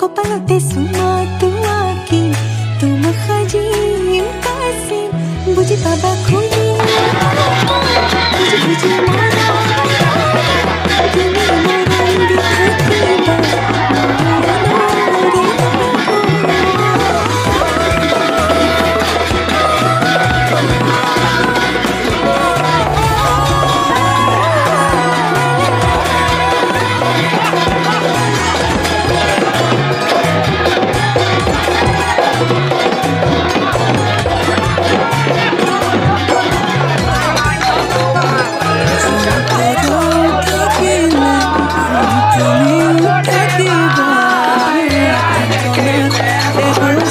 को पलटे सुमा दुआ की तुम खजी कासिम बुझ बाबा खुली बुझ बुझ मारा।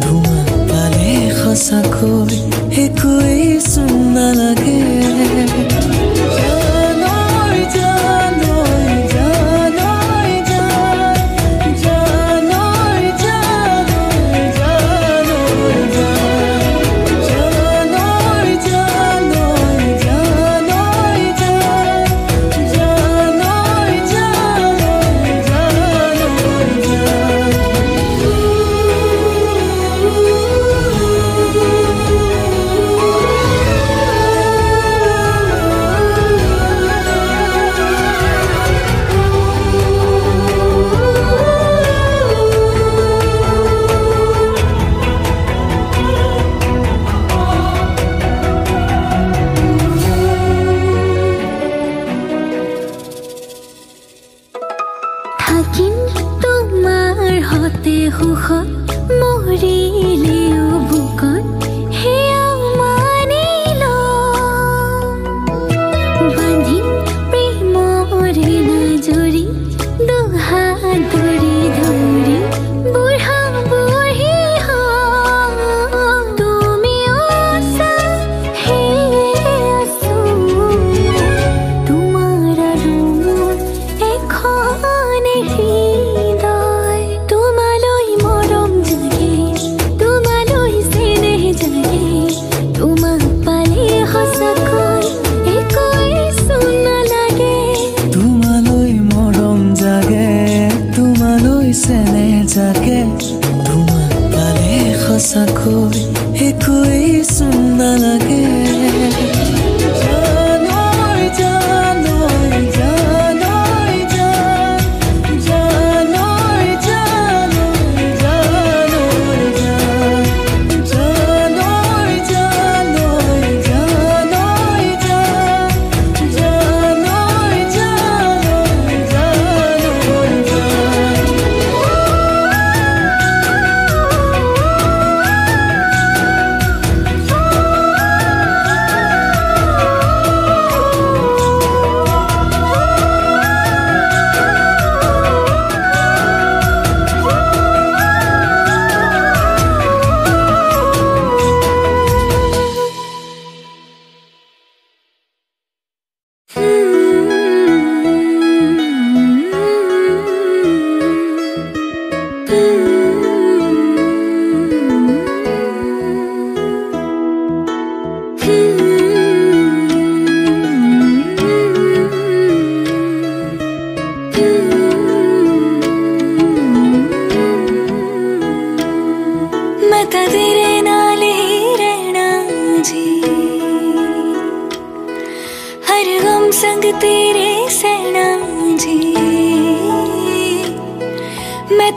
তোমাক পালে সঁচাকৈ একোৱেই চোন নালাগে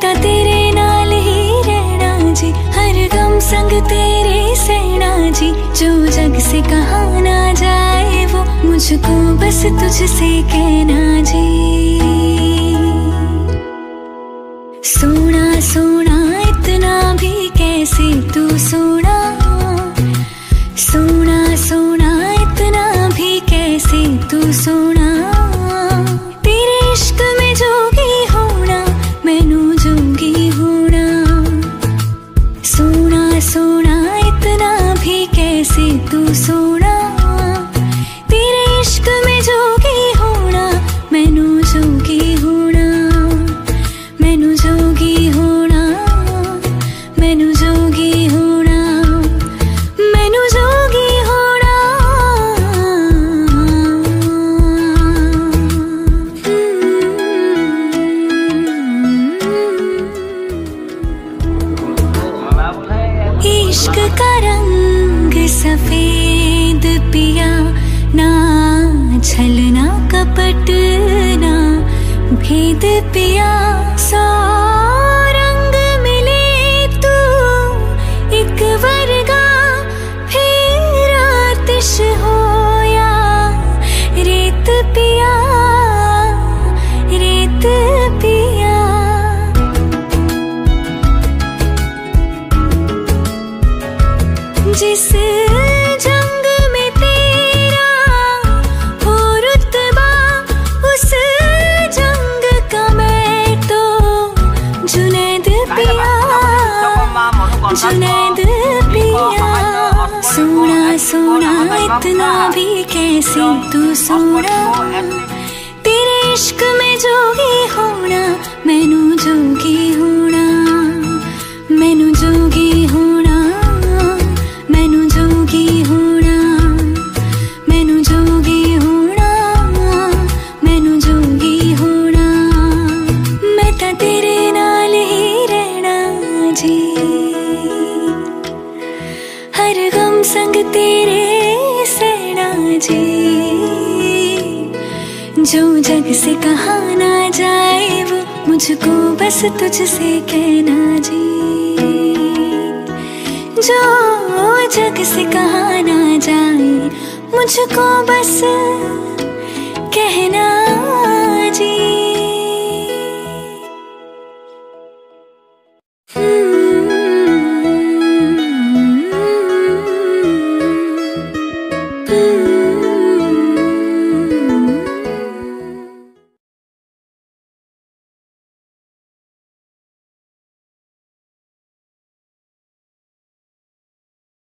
ਤਾਂ ਤੇਰੇ ਨਾਲ ਹੀ ਰਹਿਣਾ ਜੀ ਹਰ ਗਮ ਸੰਗ ਤੇਰੇ ਸਹਿਣਾ ਜੀ ਜੋ ਜਗ ਸੇ ਕਹਾ ਨਾ ਜਾਏ वो मुझको बस तुझसे कहना जी छलना कपटना भेद पिया सा रंग मिले तू। एक वर्गा फिर आतिश होया रेत पिया रेत पिया। तू सोना तेरे इश्क में जोगी होना, मैनू जोगी होना, मैनू जोगी होना, मैनू जोगी होना, मैनू जोगी होना, मैनू जोगी होना। मैं तो तेरे नाल ही रहना जी। हर गम संग तेरे तुझे जो जग से कहा ना जाए, वो मुझको बस तुझसे कहना जी। जो जग से कहा ना जाए, मुझको बस कहना